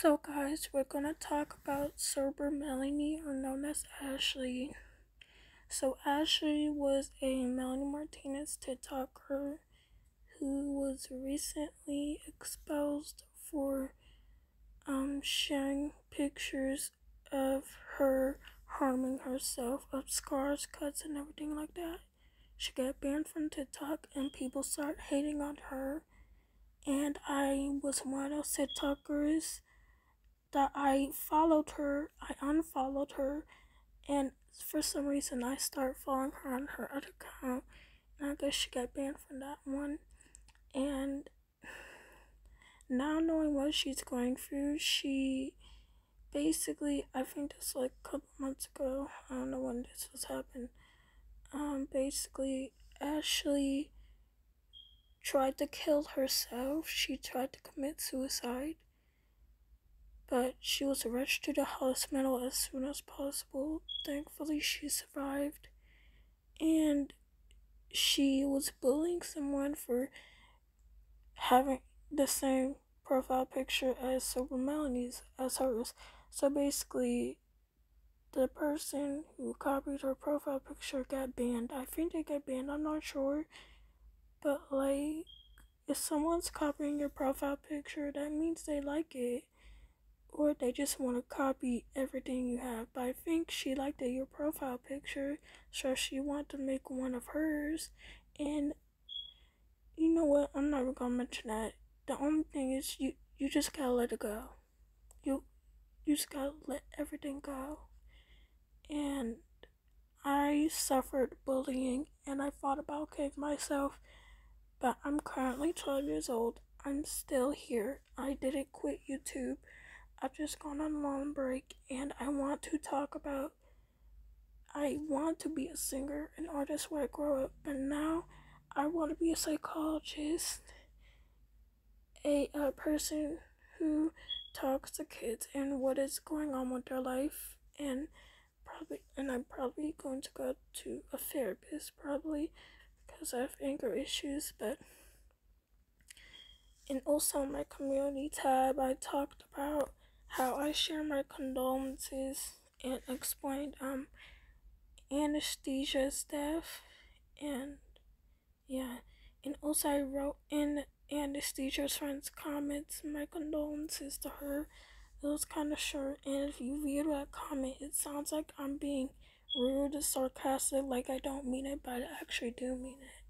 So, guys, we're gonna talk about Sober Melanie, or known as Ashley. So, Ashley was a Melanie Martinez TikToker who was recently exposed for um, sharing pictures of her harming herself, of scars, cuts, and everything like that. She got banned from TikTok, and people started hating on her. And I was one of those TikTokers that I followed her, I unfollowed her, and for some reason I started following her on her other account, and I guess she got banned from that one. And now knowing what she's going through, she basically, I think this like a couple months ago, I don't know when this was happening. Um, basically, Ashley tried to kill herself. She tried to commit suicide but she was rushed to the hospital as soon as possible. Thankfully, she survived. And she was bullying someone for having the same profile picture as Sober Melanie's as hers. So basically, the person who copied her profile picture got banned. I think they got banned, I'm not sure. But like, if someone's copying your profile picture, that means they like it or they just want to copy everything you have. But I think she liked your profile picture, so she wanted to make one of hers. And you know what? I'm not gonna mention that. The only thing is you you just gotta let it go. You you just gotta let everything go. And I suffered bullying and I thought about killing myself, but I'm currently 12 years old. I'm still here. I didn't quit YouTube. I've just gone on a long break and I want to talk about I want to be a singer, an artist where I grow up, but now I want to be a psychologist, a, a person who talks to kids and what is going on with their life and probably and I'm probably going to go to a therapist probably because I have anger issues but and also my community tab I talked about how I share my condolences and explained um Anastasia stuff and yeah. And also I wrote in Anastasia's friends comments my condolences to her. It was kind of short and if you read that comment it sounds like I'm being rude and sarcastic like I don't mean it but I actually do mean it.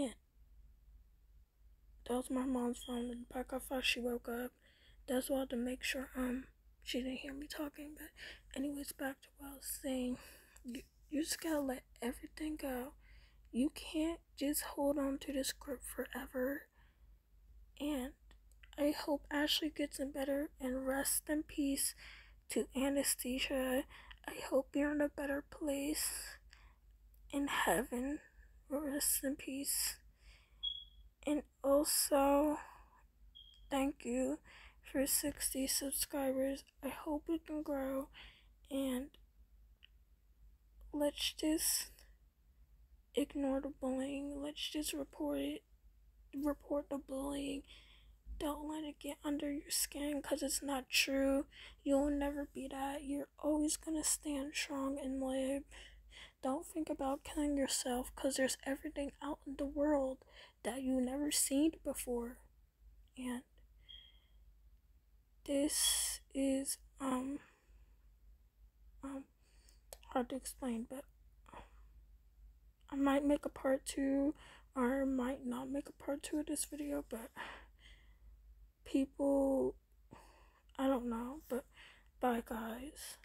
And that was my mom's phone back thought she woke up that's why to make sure um she didn't hear me talking. But anyways, back to what I was saying. You you just gotta let everything go. You can't just hold on to this script forever. And I hope Ashley gets in better and rest in peace to Anastasia. I hope you're in a better place in heaven. Rest in peace. And also, thank you for 60 subscribers. I hope it can grow and let's just ignore the bullying. Let's just report it. Report the bullying. Don't let it get under your skin because it's not true. You'll never be that. You're always going to stand strong and live. Don't think about killing yourself because there's everything out in the world that you never seen before. And this is um um hard to explain, but I might make a part two or might not make a part two of this video, but people I don't know, but bye guys.